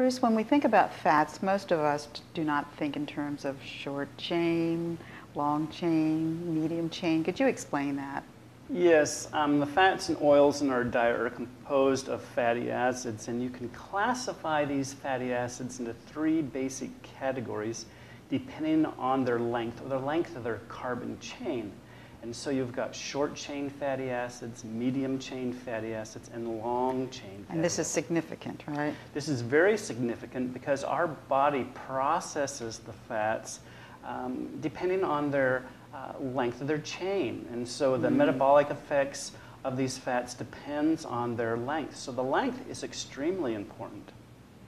Bruce, when we think about fats, most of us do not think in terms of short chain, long chain, medium chain. Could you explain that? Yes, um, the fats and oils in our diet are composed of fatty acids, and you can classify these fatty acids into three basic categories depending on their length, or the length of their carbon chain. And so you've got short chain fatty acids, medium chain fatty acids, and long chain And this is significant, right? This is very significant because our body processes the fats um, depending on their uh, length of their chain. And so the mm. metabolic effects of these fats depends on their length. So the length is extremely important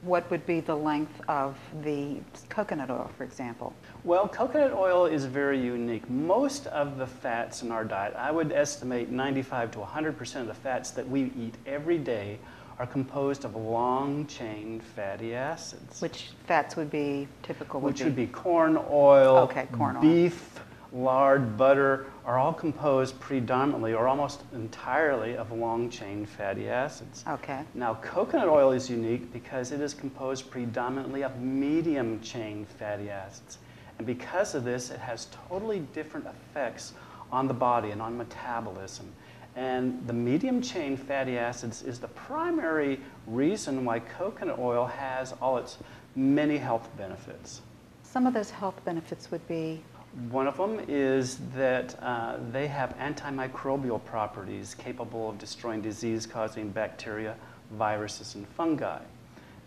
what would be the length of the coconut oil, for example? Well, coconut oil is very unique. Most of the fats in our diet, I would estimate 95 to 100% of the fats that we eat every day are composed of long chain fatty acids. Which fats would be typical? Would Which be? would be corn oil, okay, corn oil. beef, lard, butter are all composed predominantly or almost entirely of long chain fatty acids. Okay. Now, coconut oil is unique because it is composed predominantly of medium chain fatty acids. And because of this, it has totally different effects on the body and on metabolism. And the medium chain fatty acids is the primary reason why coconut oil has all its many health benefits. Some of those health benefits would be one of them is that uh, they have antimicrobial properties capable of destroying disease-causing bacteria, viruses, and fungi.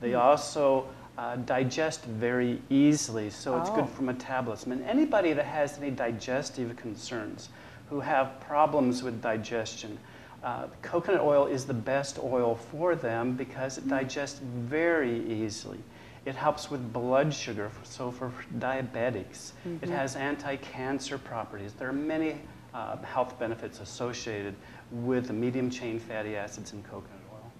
They mm. also uh, digest very easily, so it's good oh. for metabolism. And anybody that has any digestive concerns, who have problems with digestion, uh, coconut oil is the best oil for them because it hmm. digests very easily. It helps with blood sugar, so for diabetics. Mm -hmm. It mm-hmm. has anti-cancer properties. There are many uh, health benefits associated with the medium chain fatty acids in coconut oil.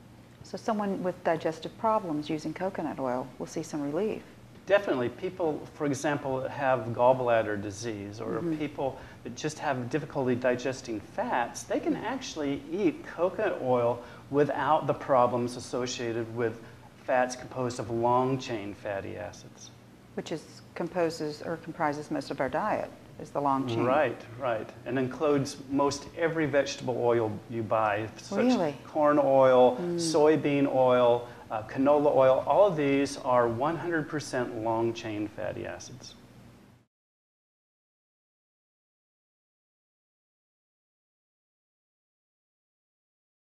So someone with digestive problems using coconut oil will see some relief. Definitely. People, for example, have gallbladder disease or mm -hmm. people that just have difficulty digesting fats, they can actually eat coconut oil without the problems associated with fats composed of long chain fatty acids. Which is composes or comprises most of our diet is the long chain. Right, right. And includes most every vegetable oil you buy, such really? corn oil, mm. soybean oil, uh, canola oil. All of these are 100% long chain fatty acids.